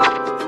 Bye.